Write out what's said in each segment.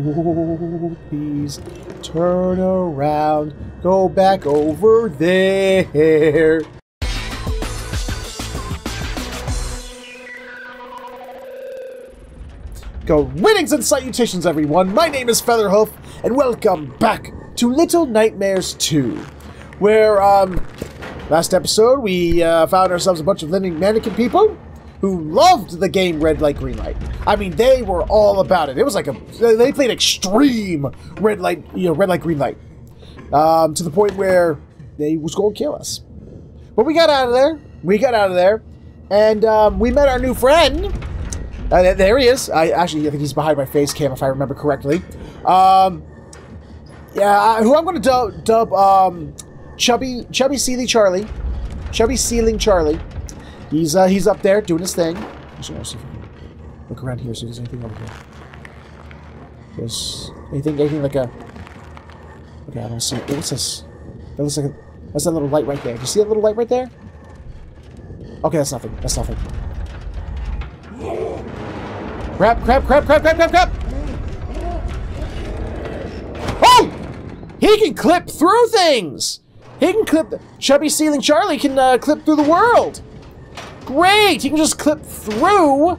Please turn around. Go back over there. Greetings and salutations, everyone. My name is Featherhoof, and welcome back to Little Nightmares 2, where, um, last episode we uh, found ourselves a bunch of living mannequin people who loved the game Red Light, Green Light. I mean, they were all about it. It was like a they played extreme red light, you know, red light, green light, um, to the point where they was going to kill us. But we got out of there. We got out of there, and um, we met our new friend. Uh, there he is. I actually I think he's behind my face cam if I remember correctly. Um, yeah, who I'm going to dub, dub um, Chubby Chubby Sealy Charlie, Chubby Ceiling Charlie. He's uh, he's up there doing his thing. Actually, see if can look around here, see if there's anything over here. There's anything anything like a. Okay, I don't see. What's this? That looks like a, that's that little light right there. Do you see that little light right there? Okay, that's nothing. That's nothing. Crap, crap, crap, crap, crap, crap, crap! Oh! He can clip through things! He can clip... Chubby Ceiling Charlie can uh, clip through the world! Great! You can just clip through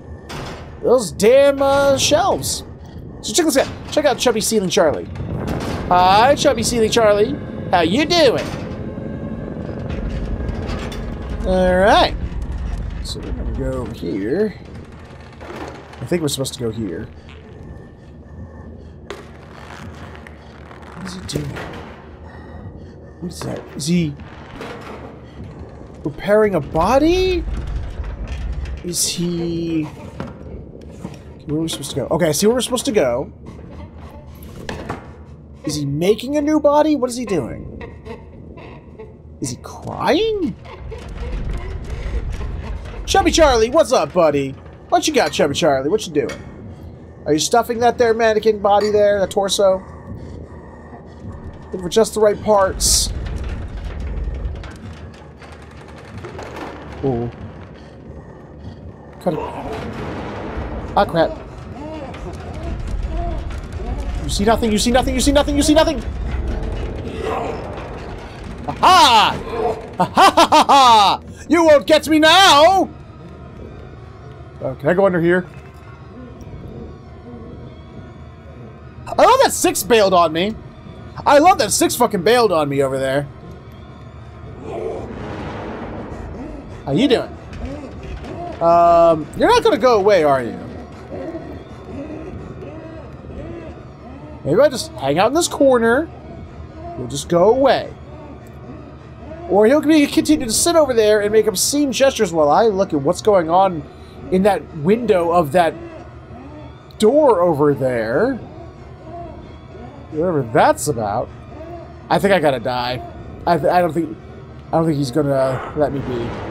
those damn uh, shelves. So check this out. Check out Chubby Ceiling Charlie. Hi, Chubby Ceiling Charlie. How you doing? Alright. So we're gonna go here. I think we're supposed to go here. What is he doing? What is that? Is he repairing a body? Is he... Where are we supposed to go? Okay, I see where we're supposed to go. Is he making a new body? What is he doing? Is he crying? Chubby Charlie, what's up, buddy? What you got, Chubby Charlie? What you doing? Are you stuffing that there mannequin body there, that torso? Looking for just the right parts. Ooh. It. Ah, crap. You see nothing, you see nothing, you see nothing, you see nothing! Aha! Ha ha ha ha! You won't get me now! Uh, can I go under here? I love that Six bailed on me. I love that Six fucking bailed on me over there. How you doing? Um, you're not gonna go away, are you? Maybe I just hang out in this corner. He'll just go away. Or he'll continue to sit over there and make obscene gestures while I look at what's going on in that window of that door over there. Whatever that's about. I think I gotta die. I, I don't think I don't think he's gonna let me be.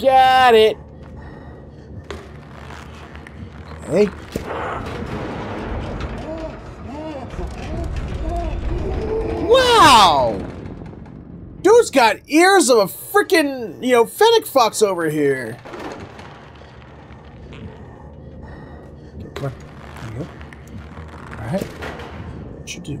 Got it. Okay. Wow! Dude's got ears of a freaking, you know, fennec fox over here. Okay, come on. There you go. Alright. What you do?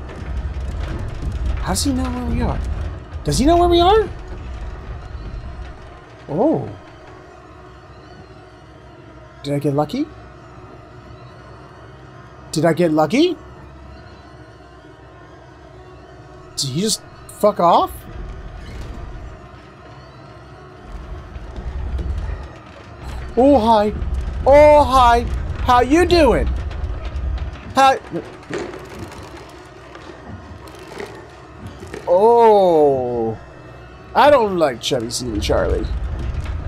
How does he know where we are? Does he know where we are? Oh. Did I get lucky? Did I get lucky? Did he just fuck off? Oh, hi. Oh, hi. How you doing? How... Oh. I don't like Chubby Ceiling Charlie.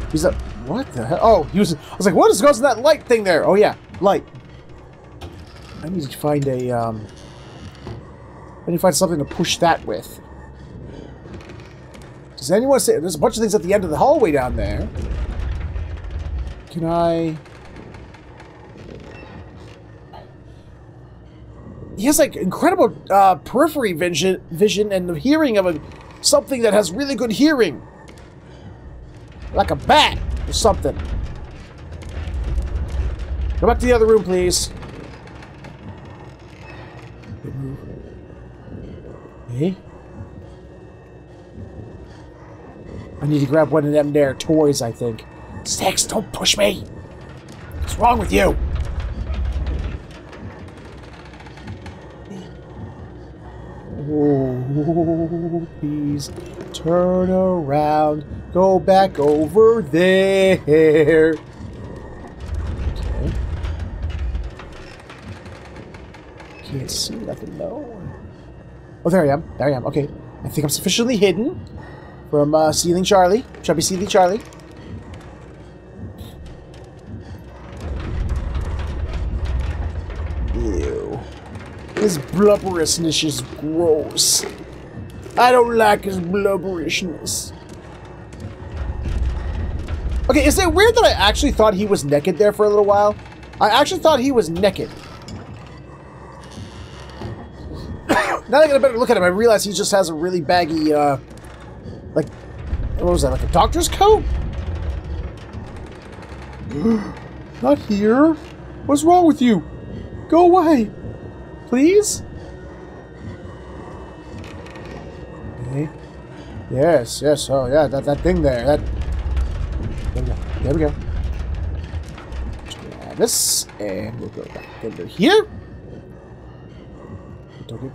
He's a... What the hell? Oh, he was... I was like, what is going on that light thing there? Oh, yeah. Light. I need to find a, um... I need to find something to push that with. Does anyone say... There's a bunch of things at the end of the hallway down there. Can I... He has, like, incredible uh, periphery vision, vision and the hearing of a, something that has really good hearing. Like a bat or something. Go back to the other room, please. Hey? I need to grab one of them there toys, I think. Six, don't push me! What's wrong with you? Oh, please turn around. Go back over there. Okay. Can't see nothing, though. Oh, there I am. There I am. Okay. I think I'm sufficiently hidden from uh, Ceiling Charlie. Chubby Ceiling Charlie. Ew. His blubberousness is gross. I don't like his blubberishness. Okay, is it weird that I actually thought he was naked there for a little while? I actually thought he was naked. now that I get a better look at him, I realize he just has a really baggy, uh, like, what was that, like a doctor's coat? Not here. What's wrong with you? Go away. Please? Okay. Yes, yes, oh yeah, that, that thing there, that... There we go, there we go. Grab this, and we'll go back here. Don't.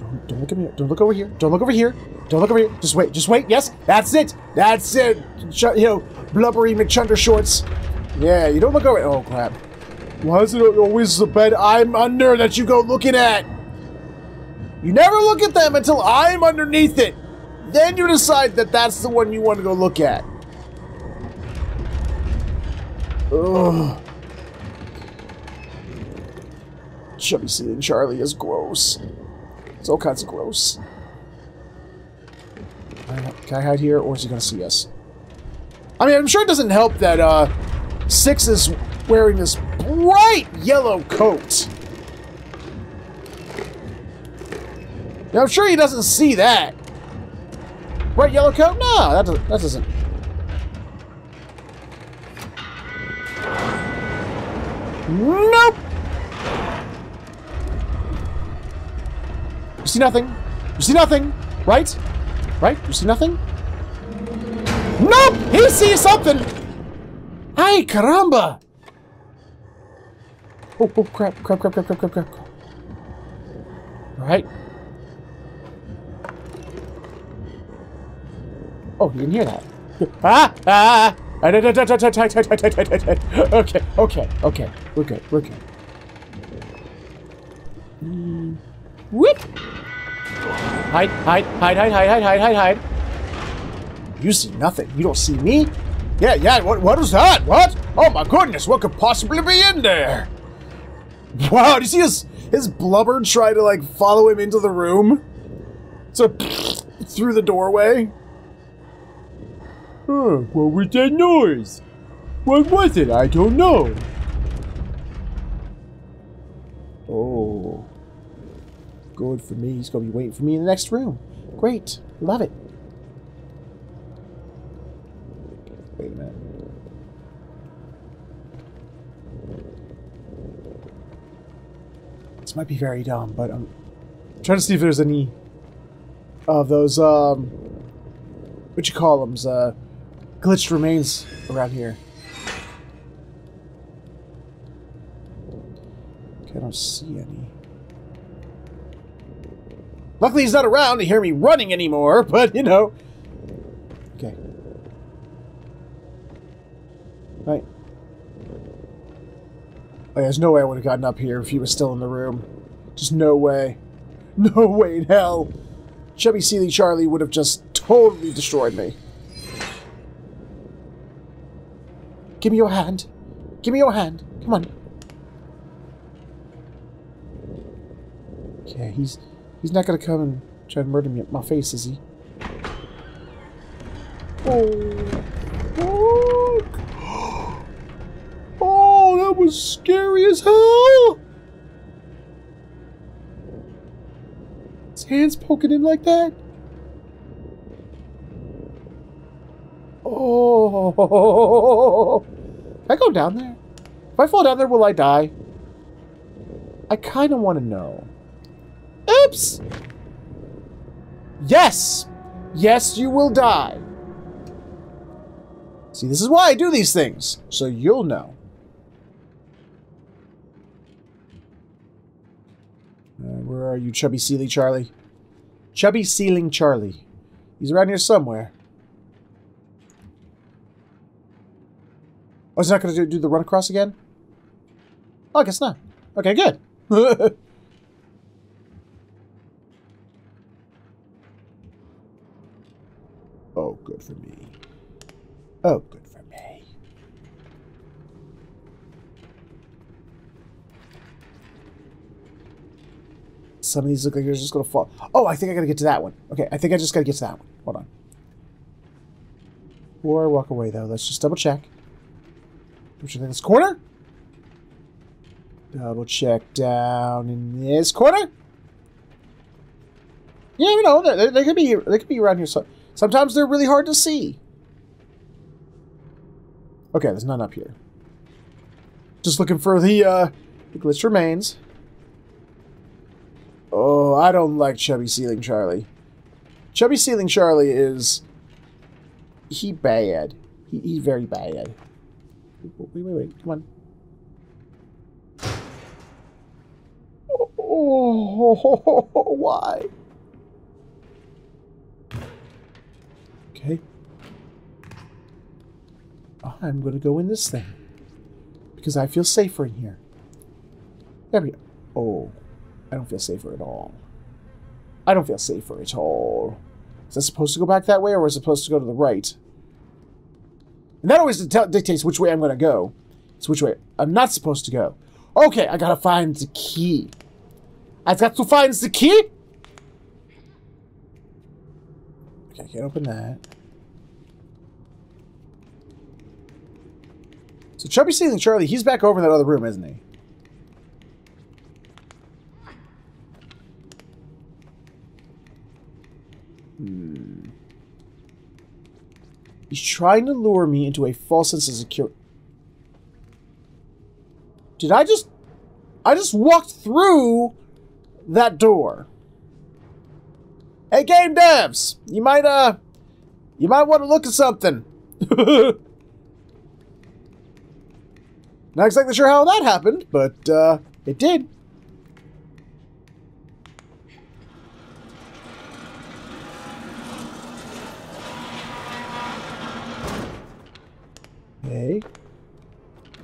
Don't, don't look at me, don't look over here, don't look over here, don't look over here, just wait, just wait, yes, that's it, that's it, you know, blubbery McChunder shorts. Yeah, you don't look over, oh crap. Why is it always the bed I'm under that you go looking at? You never look at them until I'm underneath it. Then you decide that that's the one you want to go look at. Ugh. Chubby ceiling Charlie is gross. It's all kinds of gross. Can I hide here, or is he going to see us? I mean, I'm sure it doesn't help that uh, Six is wearing this bright yellow coat. Now, I'm sure he doesn't see that. Bright yellow coat? No, that doesn't. That doesn't. Nope. You see nothing. You see nothing, right? Right? You see nothing? Nope! He sees something! Ay, caramba! Oh, oh, crap, crap, crap, crap, crap, crap, crap. Alright. Oh, you didn't hear that. Ah! Ah! Okay, okay, okay. We're good, we're good. Mm. Whoop! Hide, hide, hide, hide, hide, hide, hide, hide, hide. You see nothing. You don't see me? Yeah, yeah, what, what was that? What? Oh my goodness, what could possibly be in there? Wow, do you see his, his blubber try to, like, follow him into the room? So, through the doorway? Huh, what was that noise? What was it? I don't know. Oh. Good for me. He's going to be waiting for me in the next room. Great. Love it. Wait a minute. This might be very dumb, but I'm trying to see if there's any of those, um, what you call them, uh, glitched remains around here. Okay, I don't see any. Luckily he's not around to hear me running anymore, but, you know. Okay. Right. Oh, there's no way I would have gotten up here if he was still in the room. Just no way. No way in hell. Chubby Ceiling Charlie would have just totally destroyed me. Give me your hand. Give me your hand. Come on. Okay, he's he's not gonna come and try to murder me at my face, is he? Oh. Oh, oh that was scary as hell! His hands poking in like that? Oh. Go down there? If I fall down there, will I die? I kind of want to know. Oops! Yes! Yes, you will die. See, this is why I do these things. So you'll know. Uh, where are you, Chubby Ceiling Charlie? Chubby Ceiling Charlie. He's around here somewhere. Oh, he's not going to do the run across again? Oh, I guess not. Okay, good. oh, good for me. Oh, good for me. Some of these look like they're just going to fall. Oh, I think I got to get to that one. Okay, I think I just got to get to that one. Hold on. Or walk away, though, let's just double check. Check in this corner. Double check down in this corner. Yeah, you know, they, they could be they could be around here. So sometimes they're really hard to see. Okay, there's none up here. Just looking for the uh, the glitch remains. Oh, I don't like Chubby Ceiling Charlie. Chubby Ceiling Charlie is he bad. He, he's very bad. Wait, wait, wait. Come on. Oh, why? Okay. I'm going to go in this thing. Because I feel safer in here. There we go. Oh, I don't feel safer at all. I don't feel safer at all. Is that supposed to go back that way, or was it supposed to go to the right? And that always dictates which way I'm going to go. It's which way I'm not supposed to go. Okay, I gotta find the key. I've got to find the key! Okay, I can't open that. So Chubby Ceiling Charlie, he's back over in that other room, isn't he? Hmm. He's trying to lure me into a false sense of security. Did I just... I just walked through that door. Hey, game devs! You might, uh... You might want to look at something. Not exactly sure how that happened, but, uh, it did. Okay.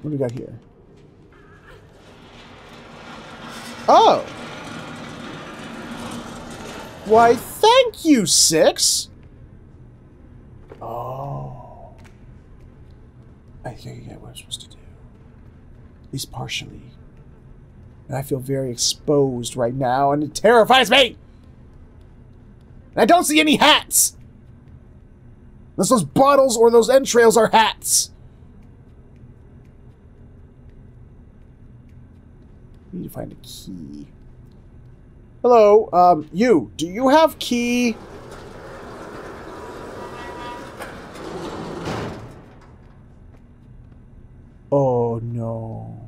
What do we got here? Oh! Why, thank you, Six! Oh. I think I get what I'm supposed to do. At least partially. And I feel very exposed right now, and it terrifies me! And I don't see any hats! Unless those bottles or those entrails are hats! Need to find a key. Hello, um, you. Do you have key? Oh, no.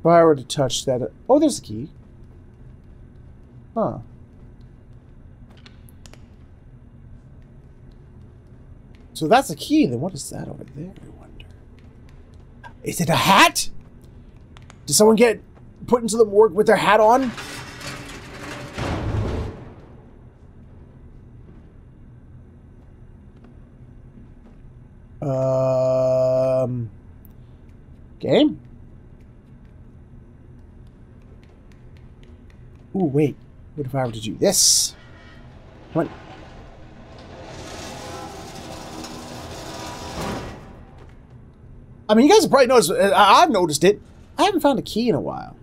If I were to touch that... Oh, there's a key. Huh. So that's a key. Then what is that over there, I wonder? Is it a hat? Did someone get put into the morgue with their hat on? Um, game? Ooh, wait. What if I were to do this? Come on. I mean, you guys have probably noticed. uh, I've noticed it. I haven't found a key in a while.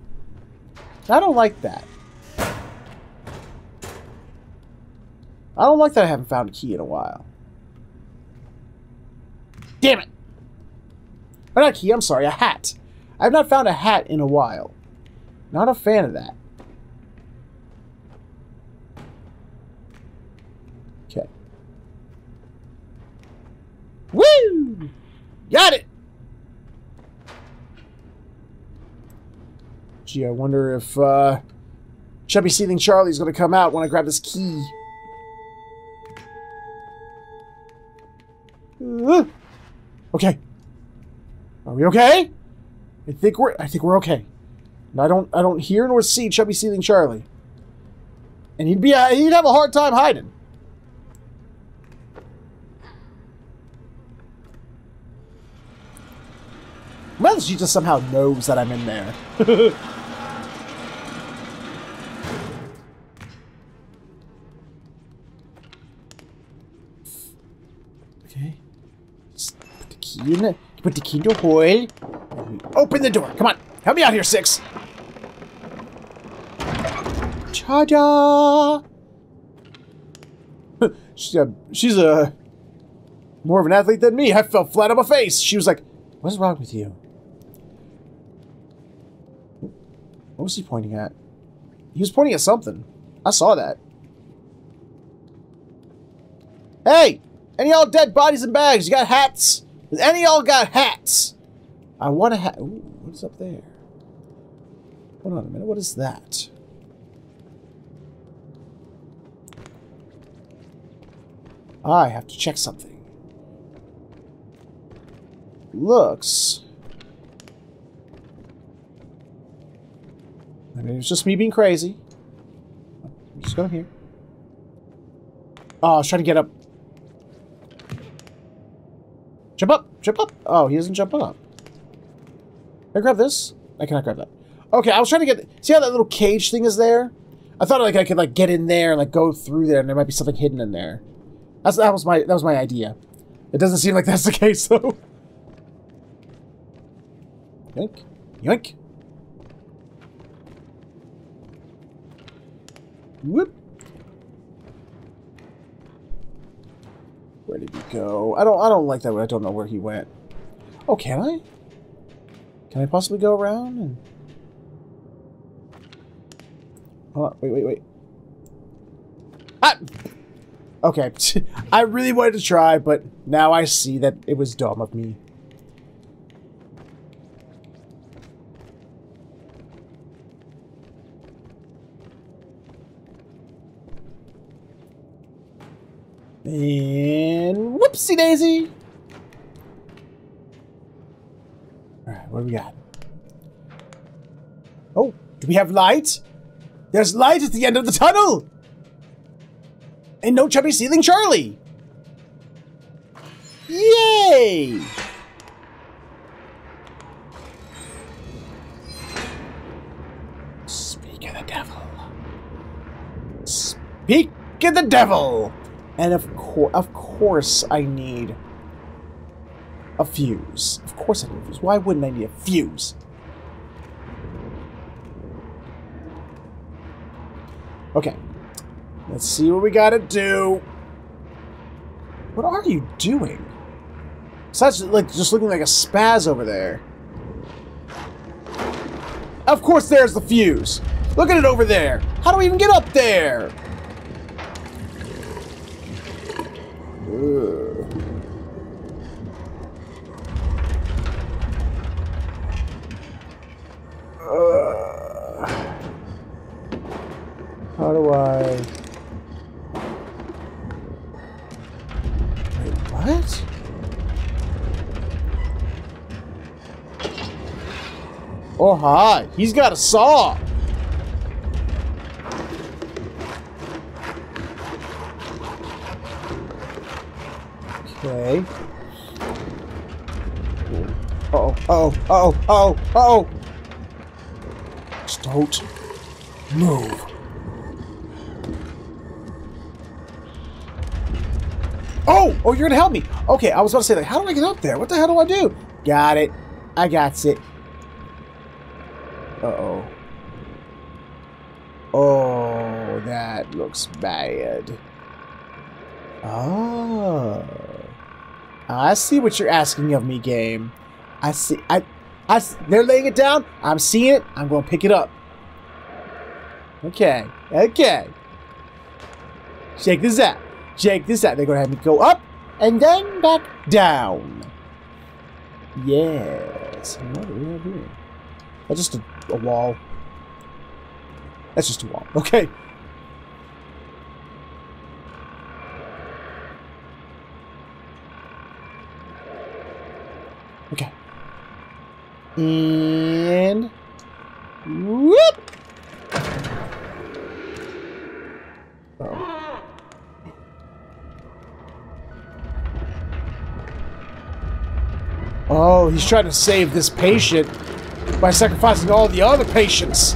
I don't like that. I don't like that I haven't found a key in a while. Damn it! Or not a key, I'm sorry, a hat. I have not found a hat in a while. Not a fan of that. Okay. Woo! Got it! Gee, I wonder if uh, Chubby Ceiling Charlie's going to come out when I grab this key. Uh, okay. Are we okay? I think we're I think we're okay. And I don't I don't hear nor see Chubby Ceiling Charlie. And he'd be uh, he'd have a hard time hiding. Well, she just somehow knows that I'm in there. okay. Just put the key in it. Put the key in the hole. Open the door. Come on. Help me out here, Six. Cha-da! Uh, she's a, she's a more of an athlete than me. I fell flat on my face. She was like, "What's wrong with you?" What was he pointing at? He was pointing at something. I saw that. Hey! Any y'all dead bodies and bags? You got hats? Does any y'all got hats? I want a hat. Ooh, what's up there? Hold on a minute. What is that? I have to check something. Looks. I mean, it's just me being crazy. I'm just going here. Oh, I was trying to get up. Jump up! Jump up! Oh, he doesn't jump up. Can I grab this? I cannot grab that. Okay, I was trying to get... See how that little cage thing is there? I thought like I could like get in there and like go through there and there might be something hidden in there. That's that was my that was my idea. It doesn't seem like that's the case though. Yoink. Yoink. Whoop. Where did he go? I don't I don't like that I don't know where he went. Oh, can I? Can I possibly go around and Hold on, wait, wait, wait. Ah! Okay. I really wanted to try, but now I see that it was dumb of me. And whoopsie daisy! Alright, what do we got? Oh, do we have light? There's light at the end of the tunnel! And no chubby ceiling Charlie! Yay! Speak of the devil. Speak of the devil! And of course, of course I need a fuse. Of course I need a fuse. Why wouldn't I need a fuse? Okay. Let's see what we gotta do. What are you doing? Besides, like, just looking like a spaz over there. Of course there's the fuse. Look at it over there. How do we even get up there? How do I... Wait, What? Oh, hi. He's got a saw. Oh, oh, oh, oh. Just don't move. Oh, oh, you're gonna help me. Okay, I was to say, like, how do I get up there? What the hell do I do? Got it. I got it. Uh-oh. Oh, that looks bad. Oh. I see what you're asking of me, game. I see. I, I. They're laying it down. I'm seeing it. I'm going to pick it up. Okay. Okay. Check this out. Check this out. They're going to have me go up and then back down. Yes. What do we have here? That's just a, a wall. That's just a wall. Okay. Okay. And whoop. Oh. Oh, he's trying to save this patient by sacrificing all the other patients.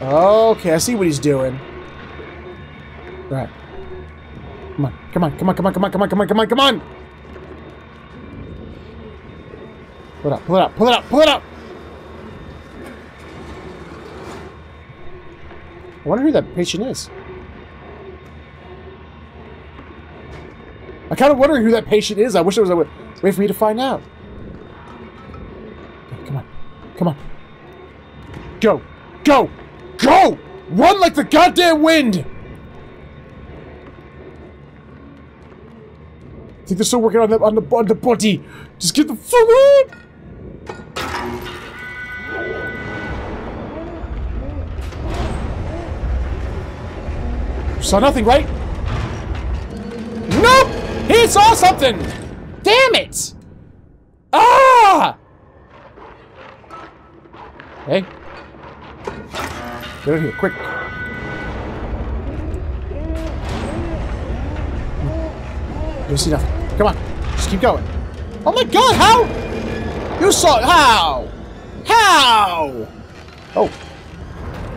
Okay, I see what he's doing. Right. Come on, come on, come on, come on, come on, come on, come on, come on, come on! Pull it up, pull it up, pull it up, pull it up! I wonder who that patient is. I kind of wondering who that patient is. I wish there was a way for me to find out. Come on. Come on. Go. Go. Go! Run like the goddamn wind! Think they're still working on the on the on the body. Just get the fuck out! Saw nothing, right? Nope! He saw something! Damn it! Ah! Hey. Get in here, quick. You see nothing. Come on. Just keep going. Oh my god, how? You saw it. How? How? Oh.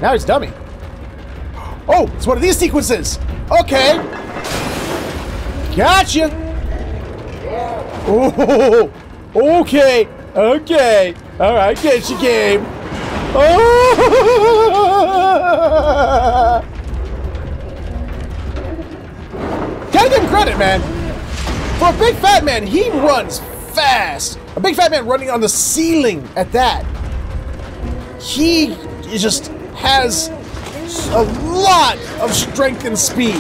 Now he's dummy. Oh, it's one of these sequences. Okay. Gotcha! Oh, okay, okay. All right, get you game. Oh! Give him credit, man. For a big fat man, he runs fast. A big fat man running on the ceiling at that. He just has a lot of strength and speed.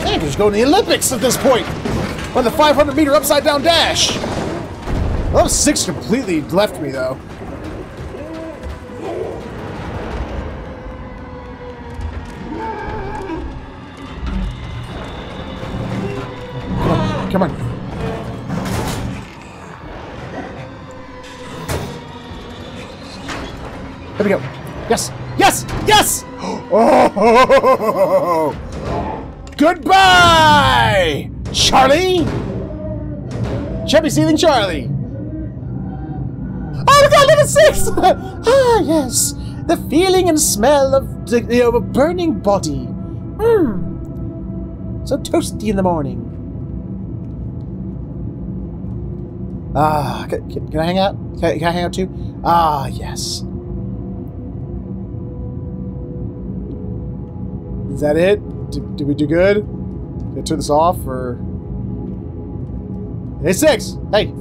Man, he's going to the Olympics at this point. On the 500 meter upside down dash. Those six completely left me though. Come on. There we go. Yes. Yes. Yes. Oh. Goodbye, Charlie. Chubby Ceiling Charlie. Oh my God! Level six. ah, yes. The feeling and smell of the, you know, a burning body. Hmm. So toasty in the morning. Ah, can, can, can I hang out? Can, can I hang out too? Ah, yes. Is that it? Did, did we do good? Did I turn this off or? Hey six. Hey.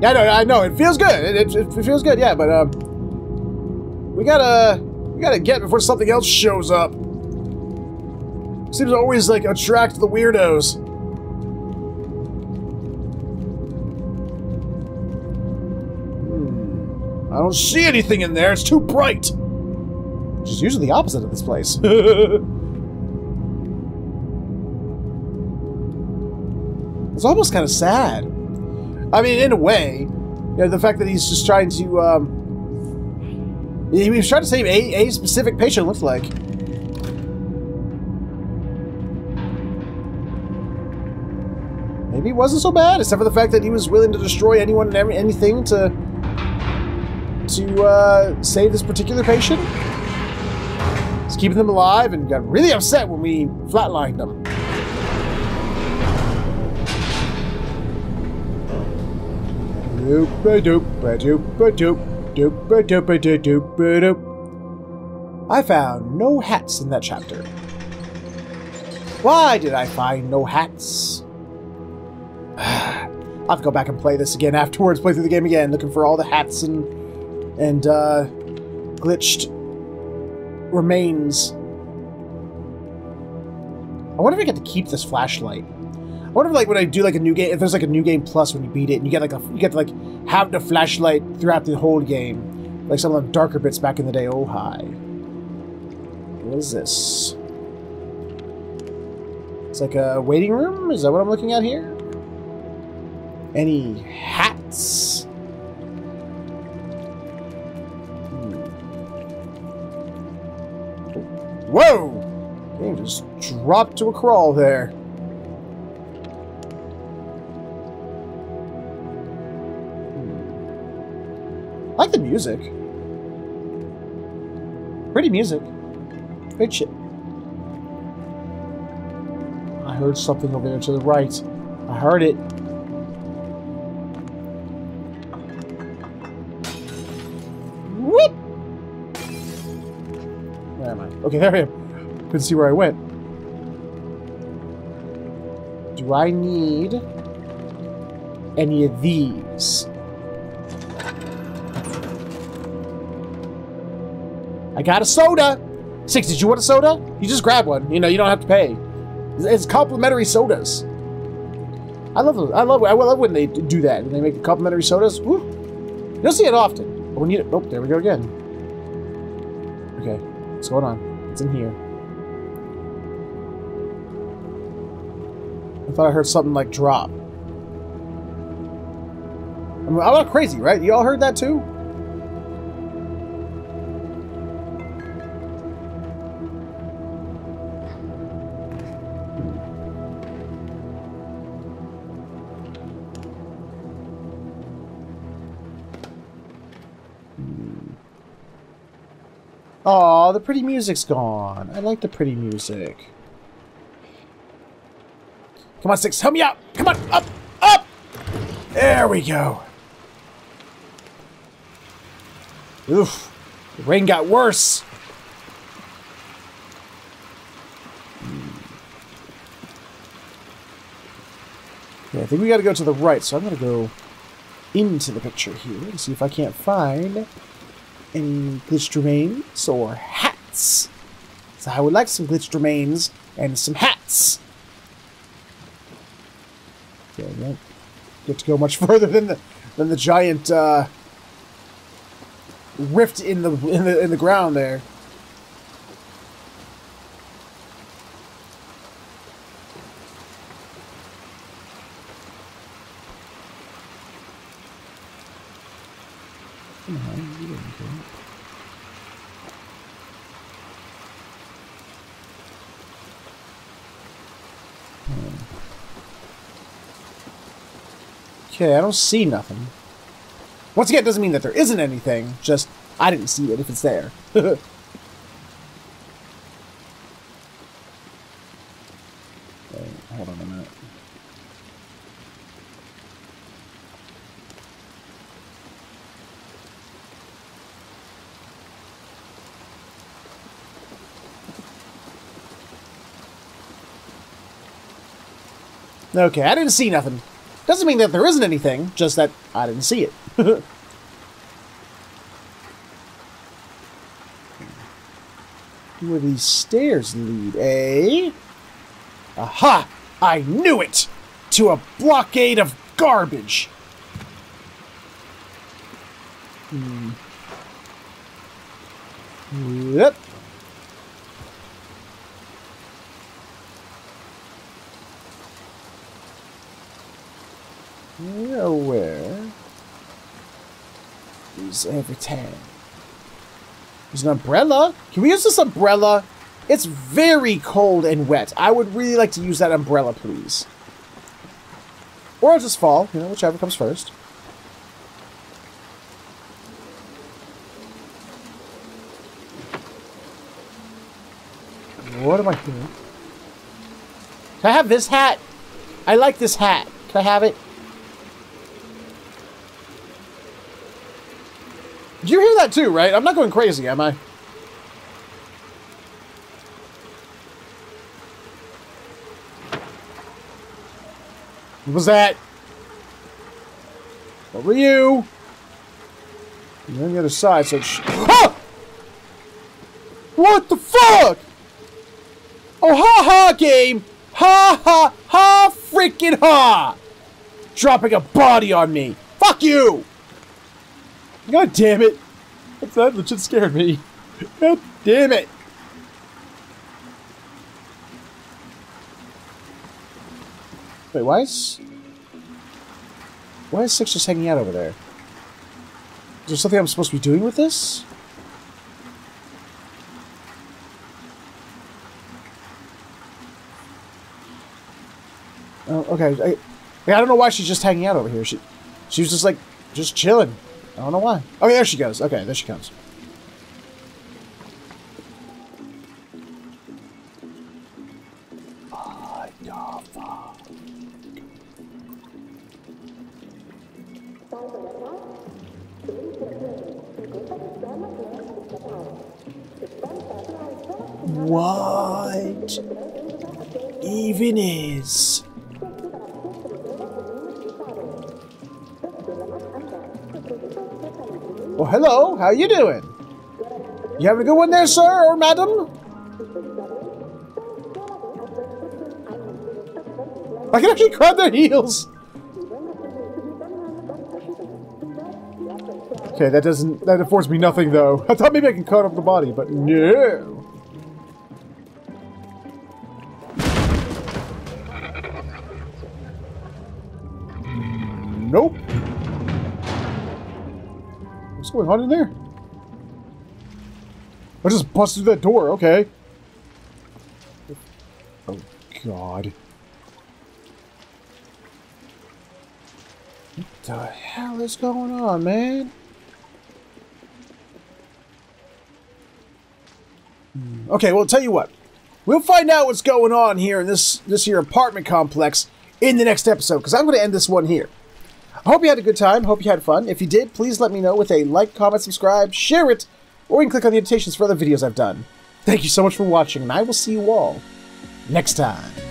Yeah, I know. I know. It feels good. It, it, it feels good. Yeah, but um, we gotta we gotta get before something else shows up. Seems to always like attract the weirdos. I don't see anything in there. It's too bright. Which is usually the opposite of this place. it's almost kind of sad. I mean, in a way, you know, the fact that he's just trying to, um, he was trying to save a, a specific patient, looks like. Maybe it wasn't so bad, except for the fact that he was willing to destroy anyone and every, anything to to uh, save this particular patient. He's keeping them alive and got really upset when we flatlined them. I found no hats in that chapter. Why did I find no hats? I'll have to go back and play this again afterwards, play through the game again, looking for all the hats and and uh, glitched remains. I wonder if I get to keep this flashlight. I wonder if, like, when I do like a new game, if there's like a new game plus when you beat it, and you get like a, you get to like have the flashlight throughout the whole game, like some of the darker bits back in the day. Oh hi, what is this? It's like a waiting room. Is that what I'm looking at here? Any hats? Dropped to a crawl there. Hmm. Like the music. Pretty music. Great shit. I heard something over there to the right. I heard it. Whoop! Where am I? Okay, there I am. Couldn't see where I went. Do I need any of these? I got a soda! Six, did you want a soda? You just grab one. You know, you don't have to pay. It's complimentary sodas. I love. I love. I love when they do that. When they make the complimentary sodas. Woo. You don't see it often. But when you oh, there we go again. Okay, what's going on? It's in here. I thought I heard something like drop. I'm, I'm not crazy, right? You all heard that too? Aw, the pretty music's gone. I like the pretty music. Come on, Six, help me out! Come on, up, up! There we go. Oof, the rain got worse. Yeah, I think we gotta go to the right, so I'm gonna go into the picture here and see if I can't find any glitched remains or hats. So I would like some glitched remains and some hats. Okay, I won't get to go much further than the than the giant uh, rift in the in the in the ground there. Come on, you didn't do it. Okay, I don't see nothing. Once again, it doesn't mean that there isn't anything, just I didn't see it if it's there. Hold on a minute. Okay, I didn't see nothing. Doesn't mean that there isn't anything, just that I didn't see it. Where these stairs lead, eh? Aha! I knew it! To a blockade of garbage! Hmm. Yep. You're where? Use every time. There's an umbrella. Can we use this umbrella? It's very cold and wet. I would really like to use that umbrella, please. Or I'll just fall, you know, whichever comes first. What am I doing? Can I have this hat? I like this hat. Can I have it? Did you hear that too, right? I'm not going crazy, am I? What was that? What were you? You're on the other side, so... Ah! What the fuck? Oh, ha ha, game! Ha ha ha freaking ha! Dropping a body on me. Fuck you! God damn it. That legit scared me. God damn it. Wait, why is... Why is Six just hanging out over there? Is there something I'm supposed to be doing with this? Oh, okay. I, I don't know why she's just hanging out over here. She, she was just like, just chilling. I don't know why. Oh, okay, there she goes. Okay, there she comes. How you doing? You having a good one there, sir or madam? I can actually grab their heels. Okay, that doesn't that affords me nothing though. I thought maybe I can cut up the body, but no. Nope. What's going on in there? I just busted through that door, okay. Oh, God. What the hell is going on, man? Hmm, okay, well, tell you what. We'll find out what's going on here in this this here apartment complex in the next episode, because I'm going to end this one here. I hope you had a good time. Hope you had fun. If you did, please let me know with a like, comment, subscribe, share it, or you can click on the invitations for other videos I've done. Thank you so much for watching, and I will see you all next time.